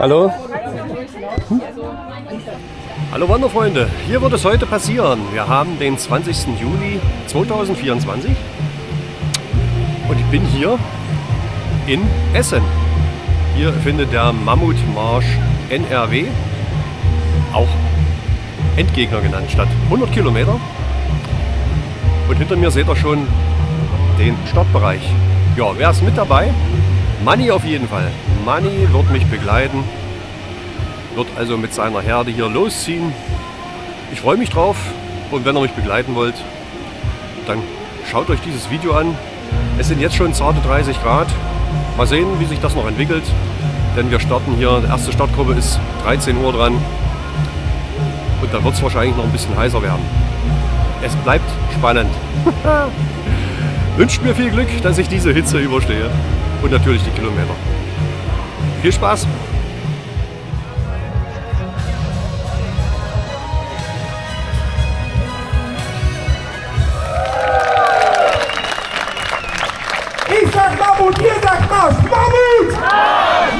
Hallo. Hallo Wanderfreunde, hier wird es heute passieren. Wir haben den 20. Juli 2024 und ich bin hier in Essen. Hier findet der Mammutmarsch NRW, auch Endgegner genannt, statt 100 Kilometer. Und hinter mir seht ihr schon den Startbereich. Ja, wer ist mit dabei? Manni auf jeden Fall. Manni wird mich begleiten, wird also mit seiner Herde hier losziehen. Ich freue mich drauf und wenn ihr mich begleiten wollt, dann schaut euch dieses Video an. Es sind jetzt schon zarte 30 Grad. Mal sehen, wie sich das noch entwickelt. Denn wir starten hier, die erste Startgruppe ist 13 Uhr dran. Und dann wird es wahrscheinlich noch ein bisschen heißer werden. Es bleibt spannend. Wünscht mir viel Glück, dass ich diese Hitze überstehe und natürlich die Kilometer. Viel Spaß! Ich sag Mammut, ihr sagt Marsch! Mammut!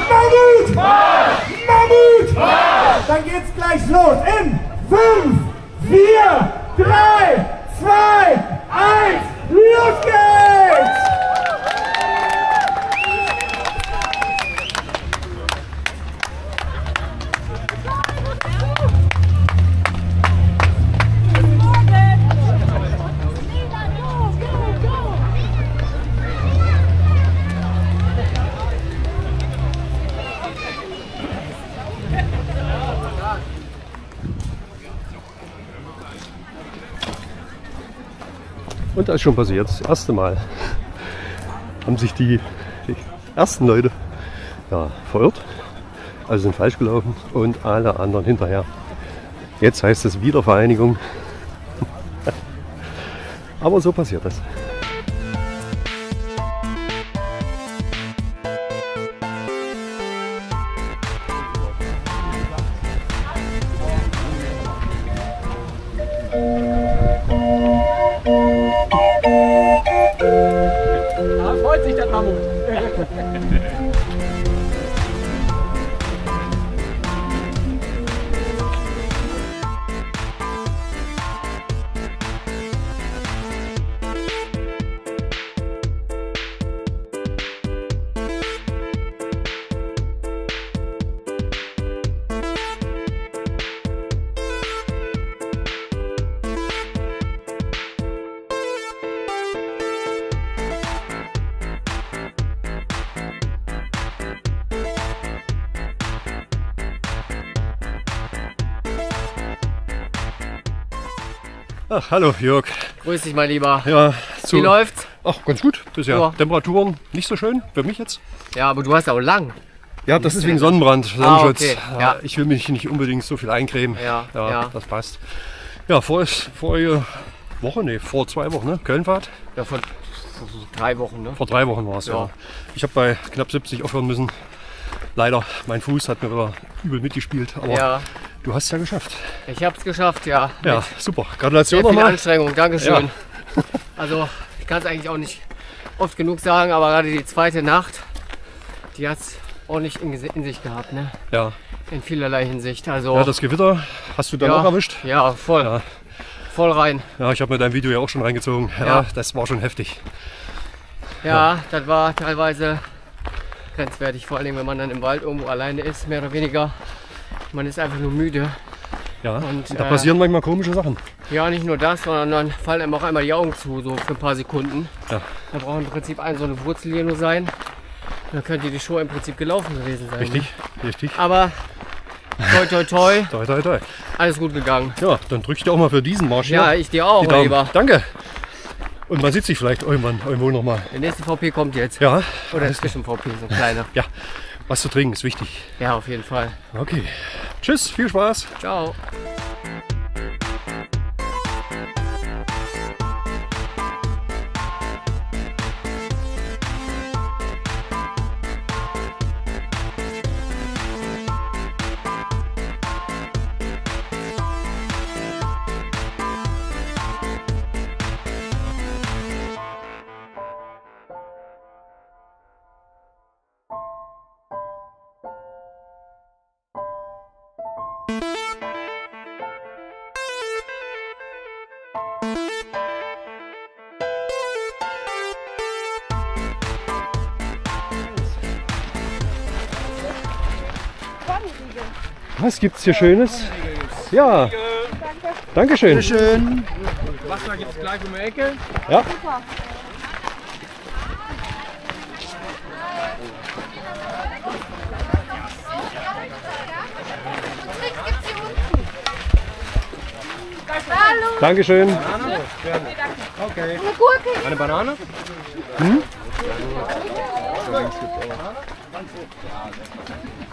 Mammut! Mammut! Dann geht's gleich los in 5, 4, 3, 2, 1, los geht's! Und da ist schon passiert, das erste Mal haben sich die, die ersten Leute ja, verirrt, also sind falsch gelaufen und alle anderen hinterher. Jetzt heißt es Wiedervereinigung. Aber so passiert das. Ach, hallo Jörg. Grüß dich, mein Lieber. Ja, zu, Wie läuft's? Ach, ganz gut bisher. Ja. Temperaturen nicht so schön für mich jetzt. Ja, aber du hast auch lang. Ja, das ist wegen Sonnenbrand, Ah, Sonnenschutz. okay, ja. Ich will mich nicht unbedingt so viel eincremen. Ja, ja, ja. das passt. Ja, vor, vorige Woche, nee, vor zwei Wochen, ne? Kölnfahrt. Ja, vor vor drei Wochen, ne? Vor drei Wochen war es, ja. Ja. Ich habe bei knapp 70 aufhören müssen. Leider, mein Fuß hat mir wieder übel mitgespielt. Aber Ja, du hast es ja geschafft. ich hab's geschafft, ja. Ja, Mit super. Gratulation nochmal. Anstrengung, Dankeschön. Also, ich kann es eigentlich auch nicht oft genug sagen, aber gerade die zweite Nacht, die hat's ordentlich in, in sich gehabt, ne? Ja. In vielerlei Hinsicht. Also, ja, das Gewitter hast du dann ja, auch erwischt. Ja, voll. Ja. Voll rein. Ja, ich habe mir dein Video ja auch schon reingezogen. Ja, Ja. das war schon heftig. Ja, das war teilweise grenzwertig, vor allem wenn man dann im Wald irgendwo alleine ist, mehr oder weniger. Man ist einfach nur müde. Ja, Und, da äh, passieren manchmal komische Sachen. Ja, nicht nur das, sondern dann fallen einem auch einmal die Augen zu, so für ein paar Sekunden. Ja. Da braucht im Prinzip ein so eine Wurzel hier nur sein. Dann könnte die Show im Prinzip gelaufen gewesen sein. Richtig, Ne? richtig. Aber toi toi toi, Toi, toi, toi. alles gut gegangen. Ja, dann drück ich dir auch mal für diesen Marsch hier. Ja, ich dir auch. Lieber. Danke. Und man sieht sich vielleicht irgendwann irgendwo nochmal. Der nächste VP kommt jetzt. Ja, Oder ein Zwischen-VP, so ein kleiner. ja. Was zu trinken ist wichtig. Ja, auf jeden Fall. Okay. Tschüss, viel Spaß. Ciao. Was gibt's hier Schönes? Ja. Dankeschön. Schön. Wasser gibt es gleich um die Ecke. Ja. Hallo. Dankeschön. Okay. Eine Gurke. Eine Banane?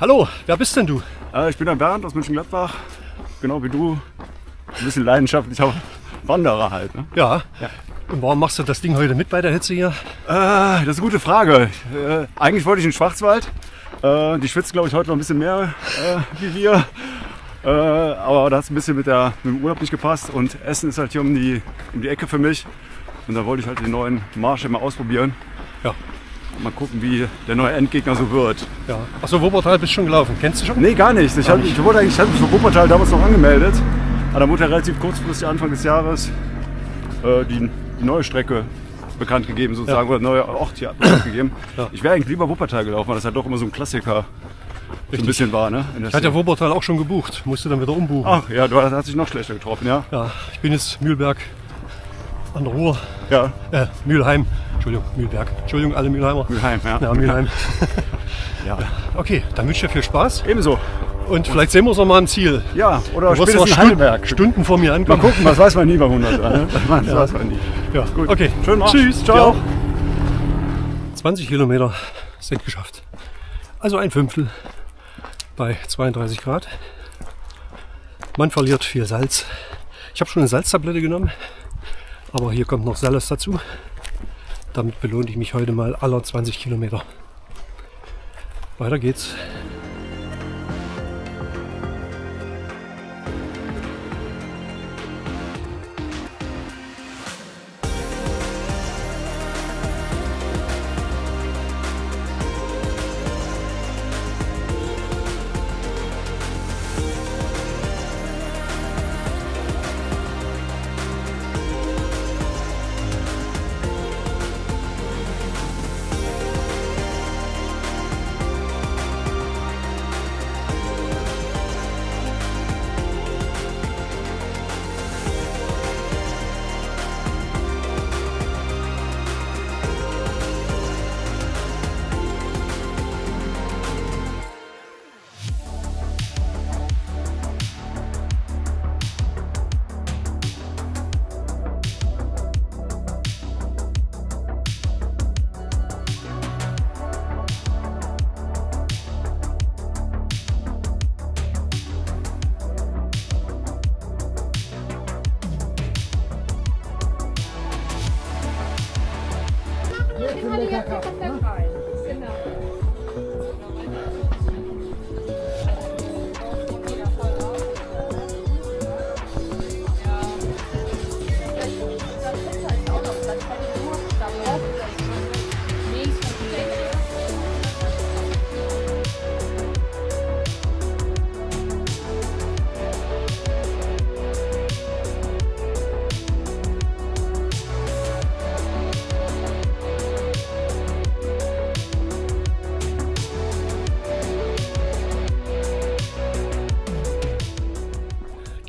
hallo, wer bist denn du? Äh, ich bin der Bernd aus Mönchengladbach, genau wie du. Ein bisschen leidenschaftlicher Wanderer halt. Ne? Ja. Und warum machst du das Ding heute mit bei der Hitze hier? Äh, das ist eine gute Frage. Äh, eigentlich wollte ich in den Schwarzwald. Äh, die schwitzen, glaube ich, heute noch ein bisschen mehr äh, wie wir. Äh, aber da hat es ein bisschen mit, der, mit dem Urlaub nicht gepasst. Und Essen ist halt hier um die, um die Ecke für mich. Und da wollte ich halt den neuen Marsch mal ausprobieren. Ja. Mal gucken, wie der neue Endgegner so wird. Ja. Achso, Wuppertal bist du schon gelaufen. Kennst du schon? Nee, gar nicht. Ich, hab, ich wurde eigentlich ich hatte mich für Wuppertal damals noch angemeldet. Aber da wurde ja relativ kurzfristig Anfang des Jahres äh, die, die neue Strecke bekannt gegeben, sozusagen, oder neue Ort hier bekannt gegeben. Ja. Ich wäre eigentlich lieber Wuppertal gelaufen, weil das halt doch immer so ein Klassiker so ein bisschen war. Ne? Ich hatte ja. Wuppertal auch schon gebucht. Musste dann wieder umbuchen. Ach ja, du hast dich noch schlechter getroffen, ja? Ja, ich bin jetzt Mühlberg an der Ruhr. Ja, Äh, Mülheim. Entschuldigung, Mühlberg. Entschuldigung, alle Mülheimer. Mülheim, ja. Ja, Mülheim. Ja. Okay, dann wünsche ich dir viel Spaß. Ebenso. Und vielleicht sehen wir uns noch mal am Ziel. Ja, oder Du spätestens Stunden, Heidelberg. Stunden vor mir Mal ankommen. gucken, was weiß man nie bei 100. Ne? Das weiß man nie. Ja, Gut. okay. Schönen Marsch. Tschüss. Ciao. Dir auch. 20 Kilometer sind geschafft. Also ein Fünftel bei 32 Grad. Man verliert viel Salz. Ich habe schon eine Salztablette genommen, aber hier kommt noch Salz dazu. Damit belohne ich mich heute mal aller 20 Kilometer. Weiter geht's.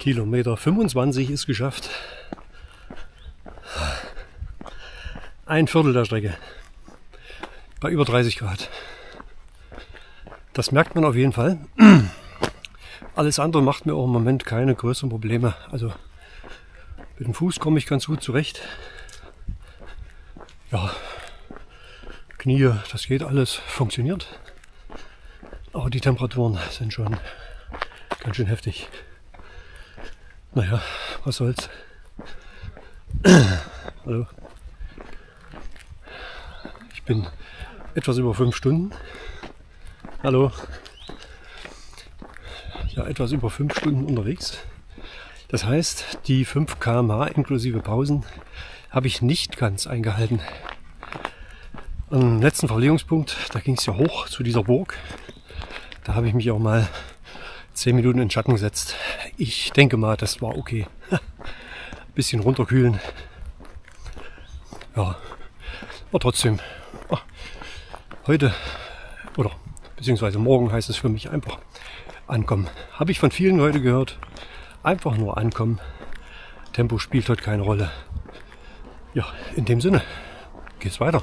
Kilometer 25 ist geschafft. Ein Viertel der Strecke. Bei über 30 Grad. Das merkt man auf jeden Fall. Alles andere macht mir auch im Moment keine größeren Probleme. Also mit dem Fuß komme ich ganz gut zurecht. Ja, Knie, das geht alles, funktioniert. Aber die Temperaturen sind schon ganz schön heftig. Naja, was soll's. Hallo. Ich bin etwas über fünf Stunden. Hallo. Ja, etwas über fünf Stunden unterwegs. Das heißt, die 5 km inklusive Pausen habe ich nicht ganz eingehalten. Am letzten Verlegungspunkt, da ging es ja hoch zu dieser Burg. Da habe ich mich auch mal zehn Minuten in Schatten gesetzt. Ich denke mal, das war okay. Bisschen runterkühlen. Ja, aber trotzdem. Ach, heute oder beziehungsweise morgen heißt es für mich einfach ankommen. Habe ich von vielen heute gehört. Einfach nur ankommen. Tempo spielt heute keine Rolle. Ja, in dem Sinne geht's weiter.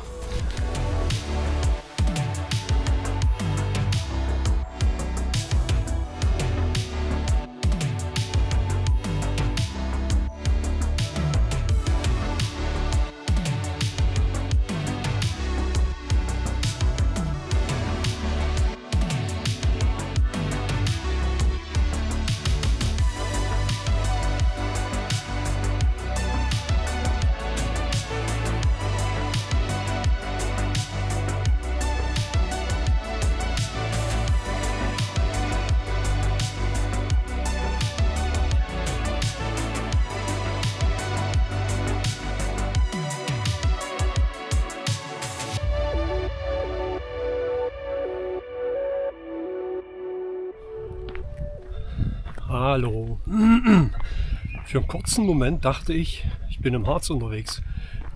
Kurzen Moment dachte ich, ich bin im Harz unterwegs.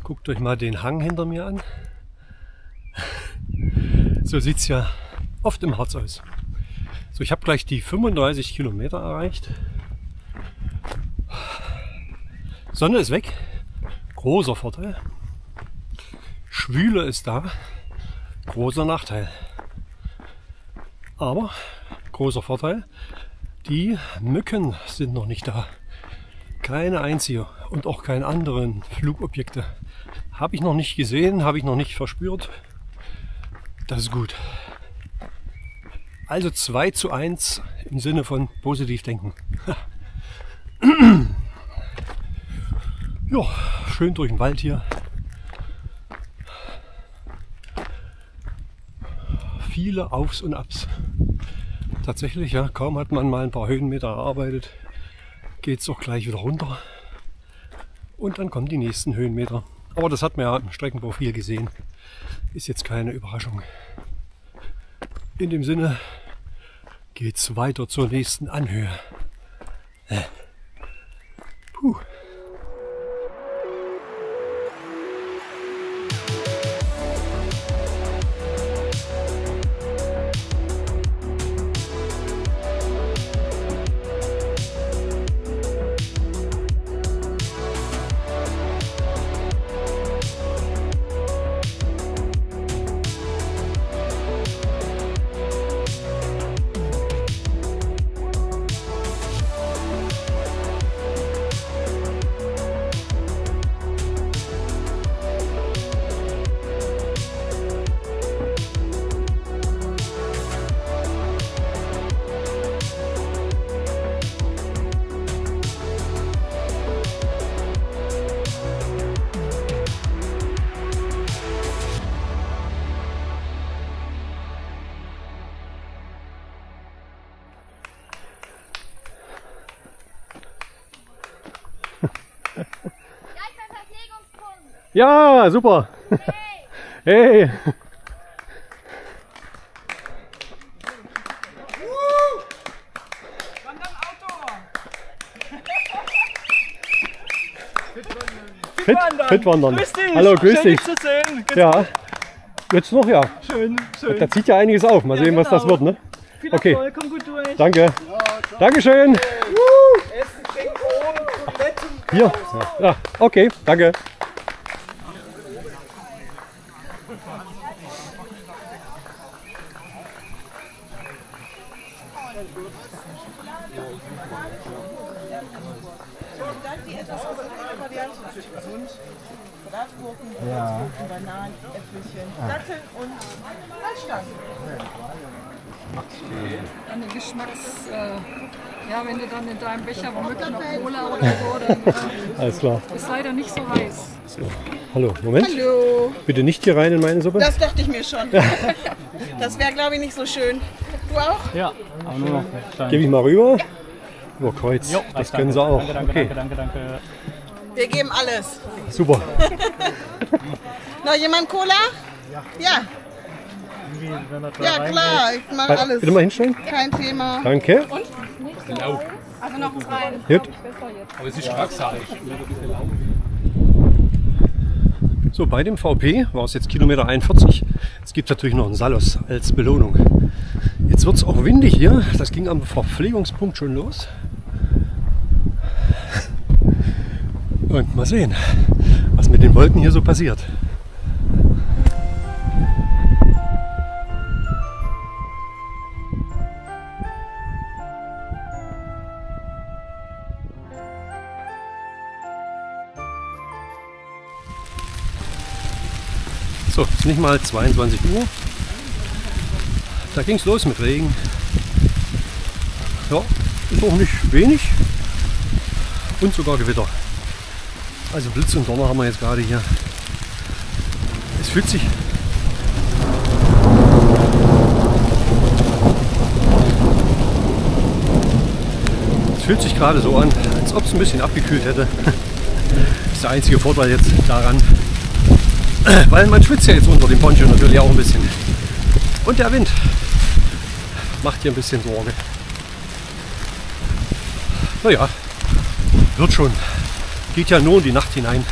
Guckt euch mal den Hang hinter mir an. So sieht es ja oft im Harz aus. So, ich habe gleich die 35 Kilometer erreicht. Sonne ist weg. Großer Vorteil. Schwüle ist da. Großer Nachteil. Aber großer Vorteil. Die Mücken sind noch nicht da. Keine einzige und auch keine anderen Flugobjekte. Habe ich noch nicht gesehen, habe ich noch nicht verspürt. Das ist gut. Also 2 zu 1 im Sinne von positiv denken. ja, schön durch den Wald hier. Viele Aufs und Abs. Tatsächlich, ja, kaum hat man mal ein paar Höhenmeter erarbeitet, geht es auch gleich wieder runter. Und dann kommen die nächsten Höhenmeter. Aber das hat man ja im Streckenprofil gesehen. Ist jetzt keine Überraschung. In dem Sinne geht es weiter zur nächsten Anhöhe. Äh. Puh. Ja, super. Hey. Fit, fit wandern. Grüß dich. Hallo, grüß Schön, dich. dich zu sehen. Geht's Ja. Jetzt noch, ja. Schön, schön. Da zieht ja einiges auf. Mal Ja, sehen, was das genau. wird, ne? Viel okay. Erfolg, komm gut durch. Danke. Dankeschön. Hier. Ja. ja, okay, danke. Ja. Bananen, Äpfelchen, Datteln und Salzstangen. An den Geschmacks, äh, ja, wenn du dann in deinem Becher womöglich noch Cola oder so, dann äh, Alles klar. ist leider nicht so heiß. Hallo, Moment. Hallo. Bitte nicht hier rein in meine Suppe. Das dachte ich mir schon. Das wäre, glaube ich, nicht so schön. Du auch? Ja, aber nur noch. Gebe ich mal rüber. Über Kreuz. Jo, das danke. können sie auch. Danke, danke, Okay, danke, danke, danke. Wir geben alles. super. Noch jemand Cola? Ja. Ja, klar. Ich mache alles. Bitte mal hinstellen. Kein Thema. Danke. Also noch zwei. Gut. Aber es ist schlagsahig. So, bei dem VP war es jetzt Kilometer 41. Es gibt natürlich noch einen Salos als Belohnung. Jetzt wird es auch windig hier. Das ging am Verpflegungspunkt schon los. Und mal sehen, was mit den Wolken hier so passiert. So, ist nicht mal 22 Uhr. Da ging es los mit Regen. Ja, ist auch nicht wenig. Und sogar Gewitter. Also Blitz und Donner haben wir jetzt gerade hier. Es fühlt sich. Es fühlt sich gerade so an, als ob es ein bisschen abgekühlt hätte. Das ist der einzige Vorteil jetzt daran. Weil man schwitzt ja jetzt unter dem Poncho natürlich auch ein bisschen. Und der Wind macht hier ein bisschen Sorge. Naja, wird schon. Geht ja nur in die Nacht hinein.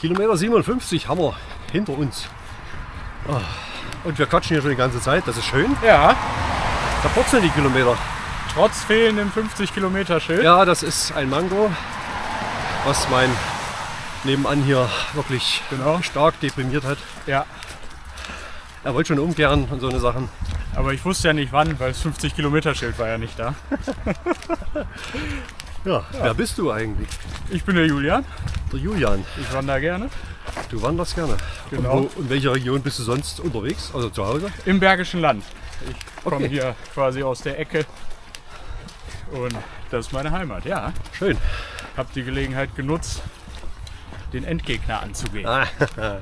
Kilometer 57 haben wir hinter uns. Ah, Und wir quatschen hier schon die ganze Zeit, das ist schön. Ja, Da purzeln die Kilometer. trotz fehlendem 50 Kilometer Schild. Ja, das ist ein Mango, was mein nebenan hier wirklich Genau. stark deprimiert hat. Ja. Er wollte schon umkehren und so eine Sachen. Aber ich wusste ja nicht wann, weil das 50 Kilometer Schild war ja nicht da. Ja, wer bist du eigentlich? Ich bin der Julian. Der Julian. Ich wandere gerne. Du wanderst gerne. Genau. Und wo, in welcher Region bist du sonst unterwegs? Also zu Hause? Im Bergischen Land. Ich komme Okay. hier quasi aus der Ecke. Und das ist meine Heimat, ja. Schön. Hab die Gelegenheit genutzt, den Endgegner anzugehen. Ah,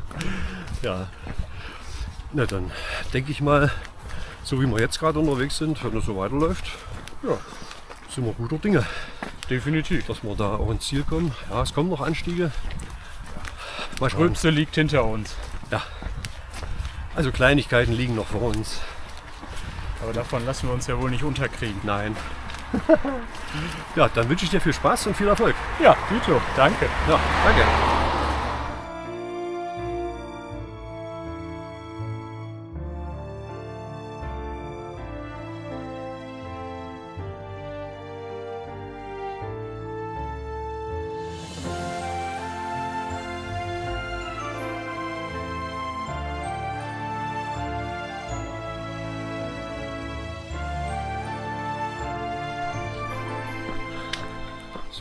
ja. Na dann denke ich mal, so wie wir jetzt gerade unterwegs sind, wenn es so weiterläuft, Ja. Sind wir guter Dinge, Definitiv. dass wir da auch ins Ziel kommen. Ja, es kommen noch Anstiege. Mal Das schauen. Liegt hinter uns. Also Kleinigkeiten liegen noch vor uns. Aber davon lassen wir uns ja wohl nicht unterkriegen. Nein. Ja, dann wünsche ich dir viel Spaß und viel Erfolg. Ja, Dito, danke. Ja, danke.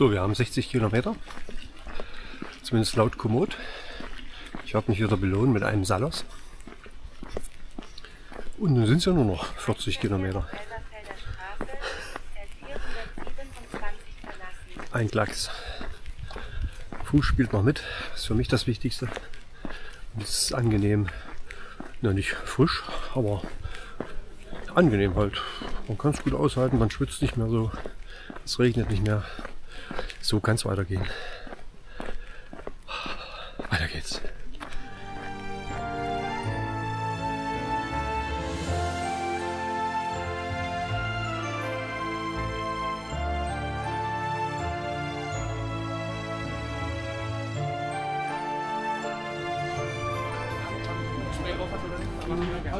So, wir haben 60 Kilometer. Zumindest laut Komoot. Ich habe mich wieder belohnt mit einem Salos. Und nun sind es ja nur noch 40 Kilometer. Ein Klacks. Fuß spielt noch mit. Das ist für mich das Wichtigste. Und es ist angenehm. Na, nicht frisch, aber angenehm halt. Man kann es gut aushalten, man schwitzt nicht mehr so. Es regnet nicht mehr. So kann es weitergehen. Weiter geht's.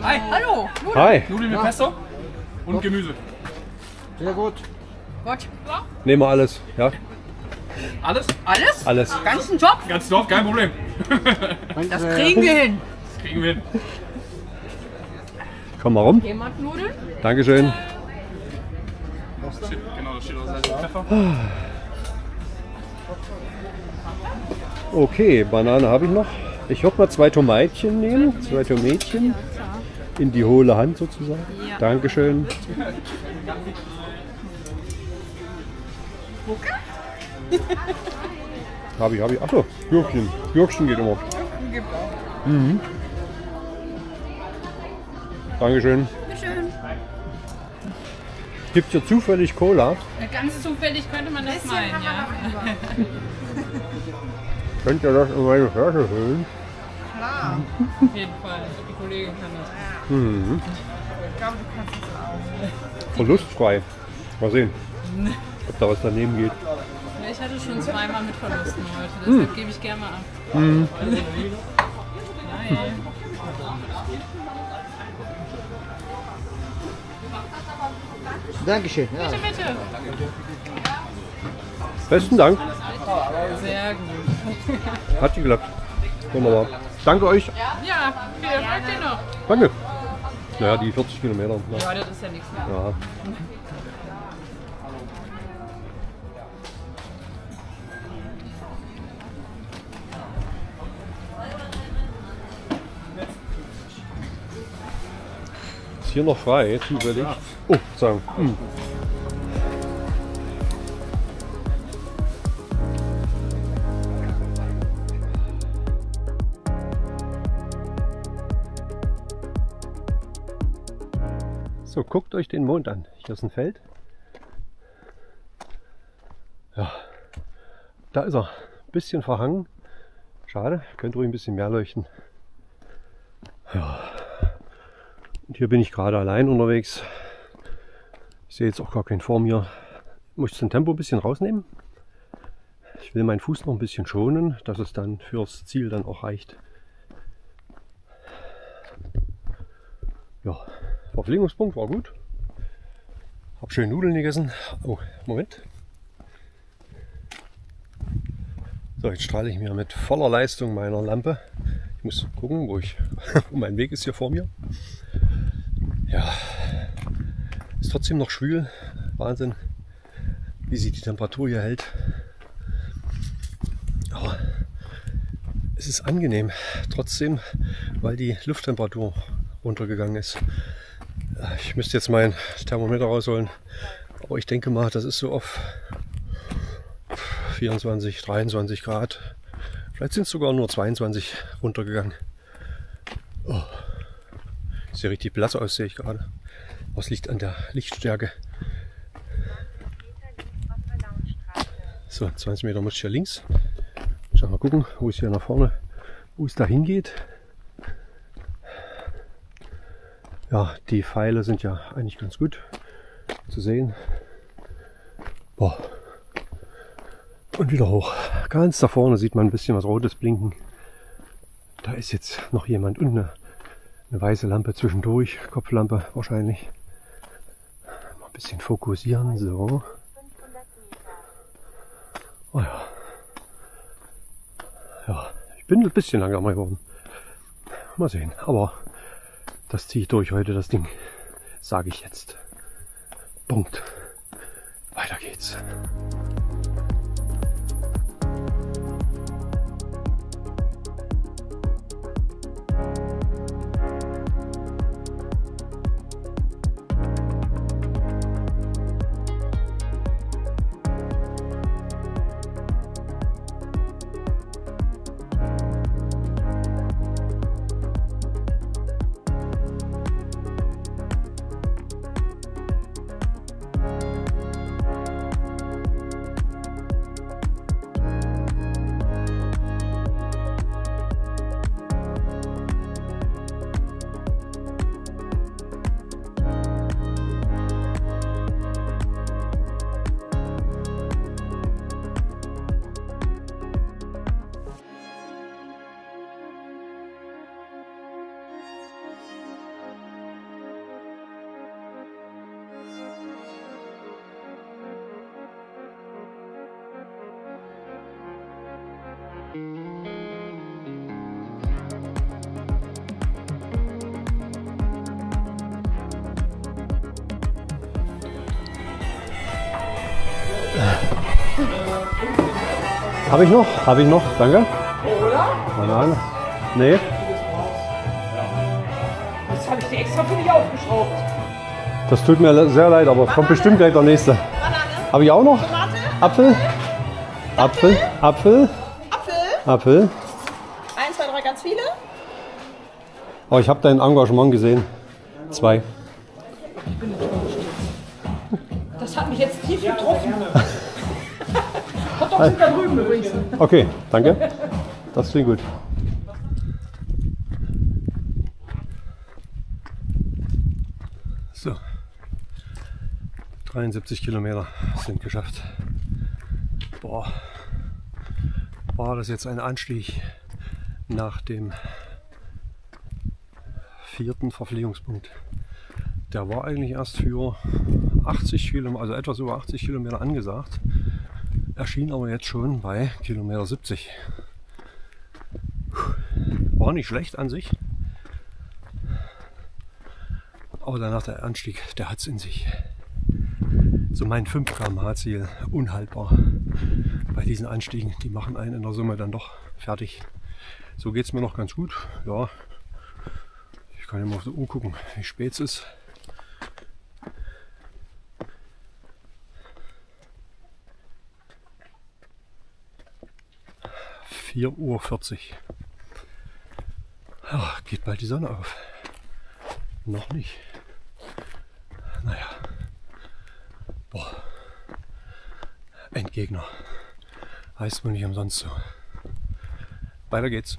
Hi. Hallo. Hi, Nudeln mit Pesto und Gemüse. Gut. nehmen wir alles. Ja, Alles? Alles? alles. Ganzen Job? Ganz Dorf, kein Problem. Das kriegen wir hin. Das kriegen wir hin. Komm mal rum. Jemand Nudeln? Dankeschön. Genau, das steht auch Salz und Pfeffer. Okay, Banane habe ich noch. Ich würde mal zwei Tomatchen nehmen. Zwei Tomätchen. In die hohle Hand sozusagen. Dankeschön. Habe ich, habe ich. Achso, Gürkchen. Gürkchen geht immer. Mhm. Dankeschön. Gibt hier zufällig Cola? Ganz zufällig könnte man das meinen, ja. Könnt ihr das in meine Flasche füllen? Auf jeden Fall. Die Kollegin kann das. Mhm. Verlustfrei. Mal sehen, ob da was daneben geht. Ja, Ich hatte schon zweimal mit Verlusten heute, deshalb gebe ich gerne mal ab. Mhm. Hi. Dankeschön. Ja. Bitte, bitte. Besten Dank. Sehr gut. Hat geklappt. Wunderbar. Danke euch. Ja, viel Erfolg dir noch. Danke. Naja, die 40 Kilometer. Ja. Ja, das ist ja nichts mehr. Ja. Hier noch frei, zufällig? Oh, sagen. Hm. So, guckt euch den Mond an. Hier ist ein Feld. Ja, da ist er. Bisschen verhangen. Schade, könnte ruhig ein bisschen mehr leuchten. Ja. Und hier bin ich gerade allein unterwegs. Ich sehe jetzt auch gar keinen vor mir. Ich muss das Tempo ein bisschen rausnehmen. Ich will meinen Fuß noch ein bisschen schonen, dass es dann fürs Ziel dann auch reicht. Ja, Verpflegungspunkt war gut. Hab schön Nudeln gegessen. Oh, Moment. So, jetzt strahle ich mir mit voller Leistung meiner Lampe. Ich muss gucken, wo ich, wo mein Weg ist hier vor mir. Ja, ist trotzdem noch schwül. Wahnsinn, wie sich die Temperatur hier hält. Aber es ist angenehm, trotzdem, weil die Lufttemperatur runtergegangen ist. Ich müsste jetzt mein Thermometer rausholen, aber ich denke mal, das ist so auf 24, 23 Grad. Vielleicht sind es sogar nur 22 runtergegangen. Oh. Sieht richtig blass aus, sehe ich gerade. Was liegt an der Lichtstärke? So, 20 Meter muss ich hier links. Ich mal gucken, wo es hier nach vorne, wo es da hingeht. Ja, die Pfeile sind ja eigentlich ganz gut zu sehen. Boah. Und wieder hoch. Ganz da vorne sieht man ein bisschen was Rotes blinken. Da ist jetzt noch jemand und eine, eine weiße Lampe zwischendurch. Kopflampe wahrscheinlich. Mal ein bisschen fokussieren. So. Oh ja. Ja, ich bin ein bisschen langsamer geworden. Mal sehen. Aber das ziehe ich durch heute, das Ding. Sage ich jetzt. Punkt. Weiter geht's. Habe ich noch? Habe ich noch? Danke. Oder? Banane. Nee. Das habe ich dir extra für dich aufgeschraubt. Das tut mir sehr leid, aber kommt bestimmt gleich der nächste. Habe ich auch noch? Apfel? Apfel? Apfel? Apfel? Eins, zwei, drei, ganz viele. Oh, ich habe dein Engagement gesehen. Zwei. Das Hotdogs sind da drüben übrigens. Okay, danke. Das klingt gut. So. 73 Kilometer sind geschafft. Boah. War das jetzt ein Anstieg nach dem vierten Verpflegungspunkt? Der war eigentlich erst für 80 Kilometer, also etwas über 80 Kilometer angesagt erschien aber jetzt schon bei Kilometer 70. War nicht schlecht an sich. Aber danach der Anstieg, der hat es in sich. So mein 5 km/h Ziel unhaltbar. Bei diesen Anstiegen, die machen einen in der Summe dann doch fertig. So geht es mir noch ganz gut. Ja, ich kann mal auf die Uhr gucken, wie spät es ist. 4.40 Uhr. Ja, geht bald die Sonne auf. Noch nicht. Naja. Boah. Endgegner. Heißt wohl nicht umsonst so. Weiter geht's.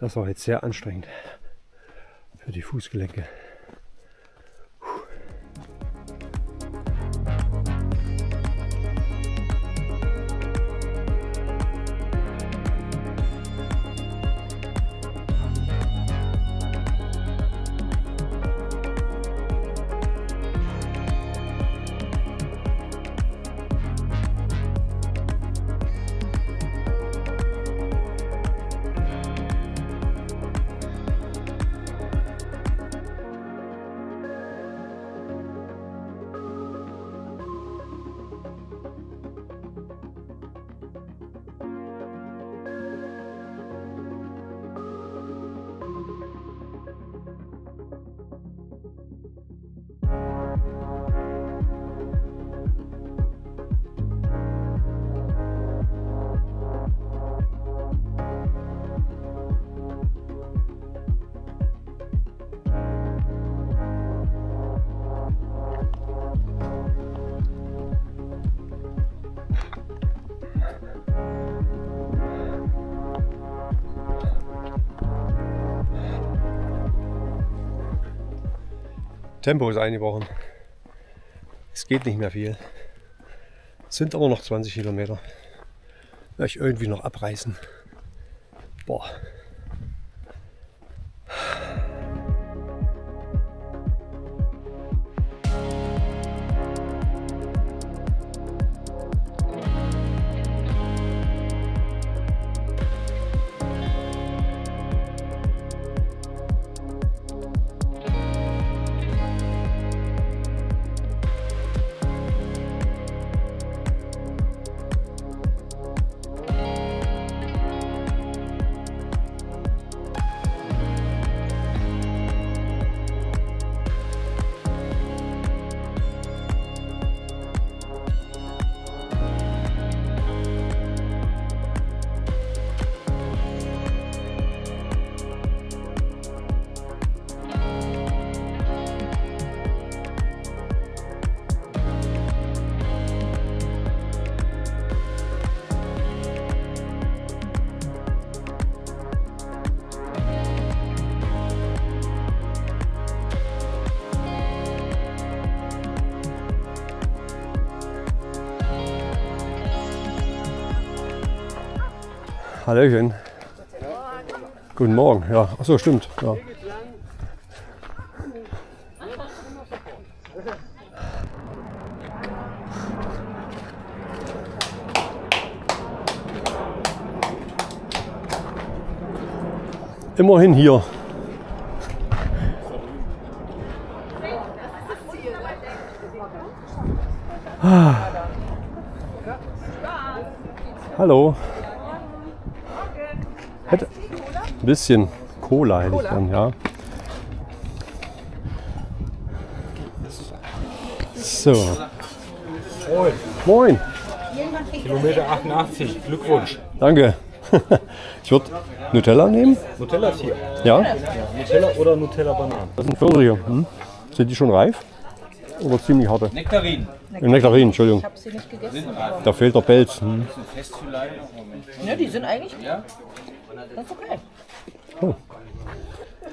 Das war jetzt sehr anstrengend für die Fußgelenke. Tempo ist eingebrochen. Es geht nicht mehr viel. Es sind aber noch 20 Kilometer. Werde ich irgendwie noch abreißen. Boah. Hallöchen. Guten Morgen. Ja, ach so, stimmt. Ja. Immerhin hier. Ah. Hallo. Hätte ein bisschen Cola hätte ich dann, ja. So. Moin. Moin. Kilometer 88. Glückwunsch. Danke. Ich würde Nutella nehmen. Nutella ist hier. Ja. Nutella oder Nutella Bananen. Das sind Pfirsiche. Hm? Sind die schon reif? Oder ziemlich harte? Nektarin. Äh, Nektarin, Entschuldigung. Ich habe sie nicht gegessen. Da fehlt der Pelz. Hm. Ne, die sind eigentlich. Das ist okay. Oh.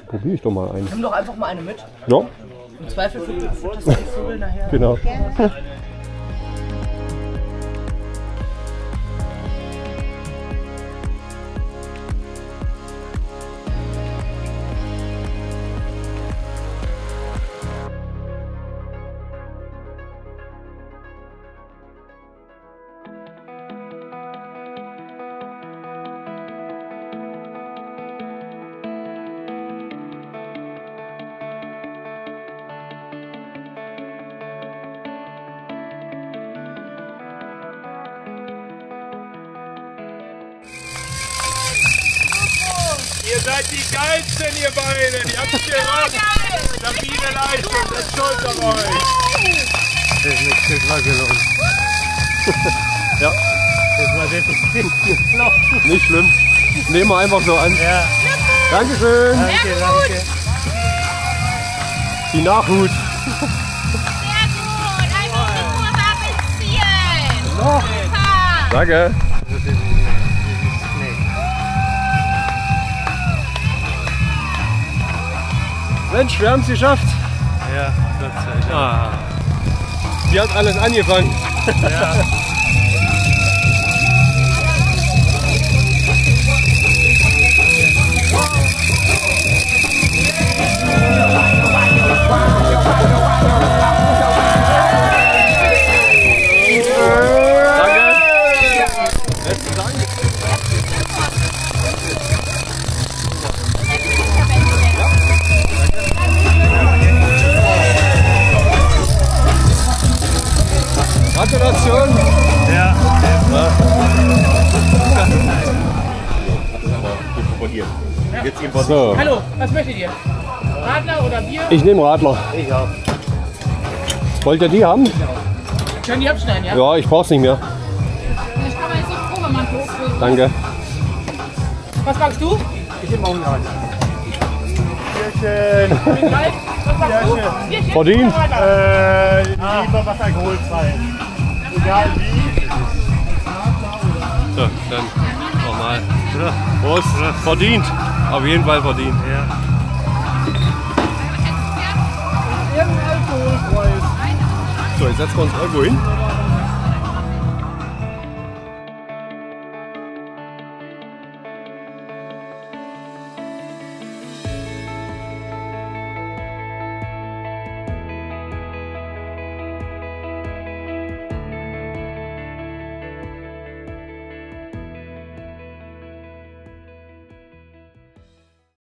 Probiere ich doch mal einen. Nimm doch einfach mal eine mit. Ja, Im Zweifel futterst du die Vögel nachher. genau. Ihr seid die geilsten, ihr beiden. Ihr habt es gerockt. Stabile Leistung. Das ist stolz auf euch. Das war gelungen. ja. Das war definitiv Nicht schlimm. Nehmen wir einfach so an. Ja. Dankeschön. Danke, danke. Die Nachhut. Danke. Mensch, wir haben es geschafft. Ja, Gott sei Dank. Ah. Hier hat alles angefangen. Ja. Jetzt eben So. Hallo, was möchtet ihr? Radler oder Bier? Ich nehme Radler. Ich auch. Wollt ihr die haben? Können die abschneiden, ja? Ja, ich brauch's nicht mehr. Ich kann mal jetzt so man hochgeht. Danke. Was magst du? Ich nehme auch einen Radler. Bierchen. Was magst du? Bierchen. Verdient. Äh, lieber was alkoholfrei. Egal wie. So, dann nochmal. Prost. Verdient. Auf jeden Fall verdient. Ja. So, jetzt setzen wir uns irgendwo hin.